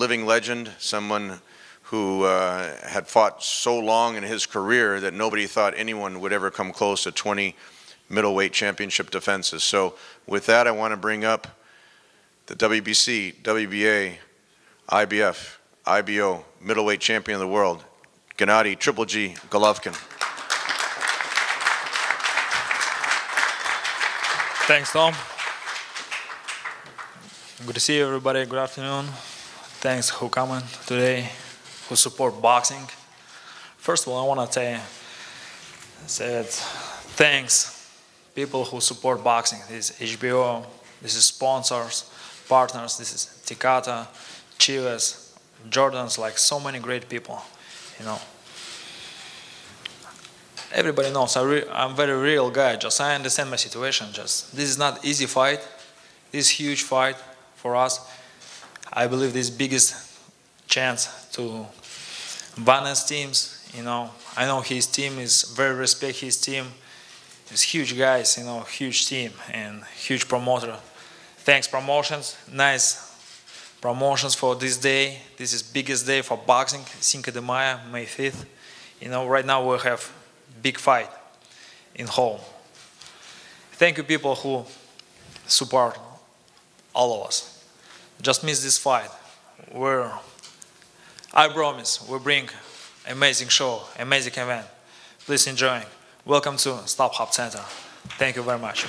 living legend, someone who uh, had fought so long in his career that nobody thought anyone would ever come close to 20 middleweight championship defenses. So with that, I want to bring up the WBC, WBA, IBF, IBO middleweight champion of the world, Gennady Triple G Golovkin. Thanks, Tom. Good to see you, everybody. Good afternoon. Thanks who coming today, who support boxing. First of all, I want to say, say thanks, people who support boxing. This is HBO, this is sponsors, partners, this is Tecate, Chivas, Jordans, like so many great people, you know everybody knows I am very real guy. Just I understand my situation. Just this is not easy fight. This huge fight for us. I believe this biggest chance to Vanes teams. You know, I know his team is very respect his team. It's huge guys. You know, huge team and huge promoter. Thanks promotions. Nice promotions for this day. This is biggest day for boxing. Cinco de Mayo, May 5th. You know, right now we have big fight in home. Thank you people who support all of us. Just miss this fight. We're, I promise, we bring amazing show, amazing event. Please enjoy. Welcome to StubHub Center. Thank you very much.